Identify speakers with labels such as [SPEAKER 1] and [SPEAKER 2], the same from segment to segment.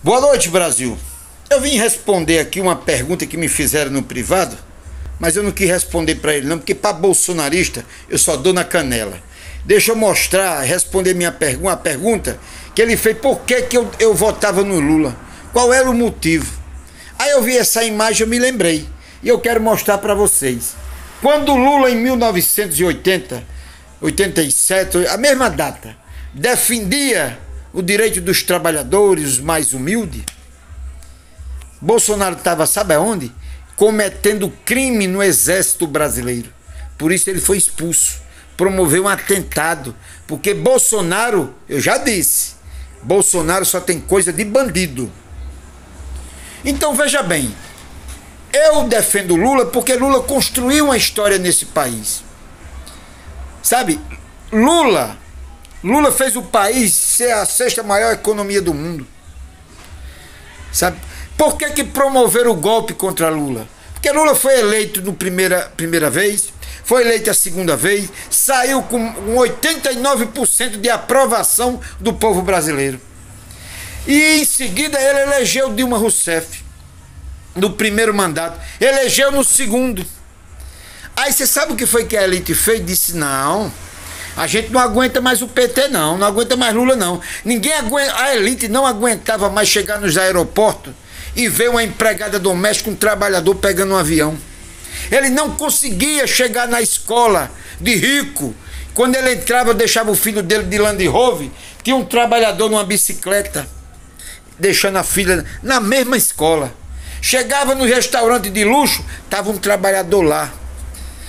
[SPEAKER 1] Boa noite, Brasil. Eu vim responder aqui uma pergunta que me fizeram no privado, mas eu não quis responder para ele não, porque para bolsonarista eu só dou na canela. Deixa eu mostrar, responder minha pergunta, a pergunta que ele fez, por que, que eu, eu votava no Lula? Qual era o motivo? Aí eu vi essa imagem, eu me lembrei, e eu quero mostrar para vocês. Quando Lula em 1980, 87, a mesma data, defendia o direito dos trabalhadores, mais humildes. Bolsonaro estava, sabe aonde? Cometendo crime no exército brasileiro. Por isso ele foi expulso. Promoveu um atentado. Porque Bolsonaro, eu já disse, Bolsonaro só tem coisa de bandido. Então veja bem, eu defendo Lula porque Lula construiu uma história nesse país. Sabe, Lula Lula fez o país ser a sexta maior economia do mundo. Sabe? Por que, que promoveram o golpe contra Lula? Porque Lula foi eleito no primeira, primeira vez, foi eleito a segunda vez, saiu com 89% de aprovação do povo brasileiro. E em seguida ele elegeu Dilma Rousseff no primeiro mandato, elegeu no segundo. Aí você sabe o que foi que a elite fez? Disse: não a gente não aguenta mais o PT, não. Não aguenta mais Lula, não. Ninguém aguenta. A elite não aguentava mais chegar nos aeroportos e ver uma empregada doméstica, um trabalhador pegando um avião. Ele não conseguia chegar na escola de rico. Quando ele entrava, deixava o filho dele de Land Rover, tinha um trabalhador numa bicicleta, deixando a filha na mesma escola. Chegava no restaurante de luxo, estava um trabalhador lá.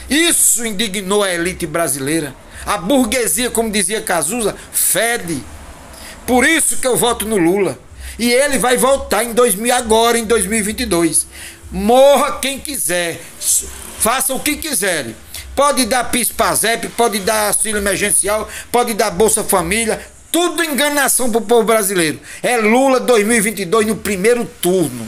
[SPEAKER 1] Isso indignou a elite brasileira. A burguesia, como dizia Cazuza, fede. Por isso que eu voto no Lula. E ele vai voltar em 2000, agora em 2022. Morra quem quiser. Faça o que quiserem. Pode dar PIS-PASEP, pode dar auxílio emergencial, pode dar Bolsa Família, tudo enganação para o povo brasileiro. É Lula 2022 no primeiro turno.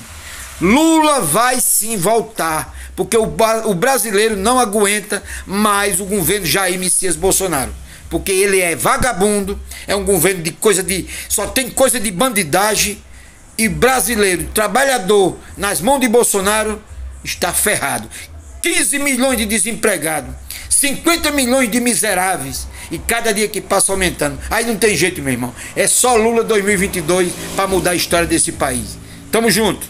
[SPEAKER 1] Lula vai sim voltar, porque o, o brasileiro não aguenta mais o governo Jair Messias Bolsonaro. Porque ele é vagabundo, é um governo de coisa de. só tem coisa de bandidagem. E brasileiro, trabalhador, nas mãos de Bolsonaro, está ferrado. 15 milhões de desempregados, 50 milhões de miseráveis. E cada dia que passa aumentando. Aí não tem jeito, meu irmão. É só Lula 2022 para mudar a história desse país. Tamo junto.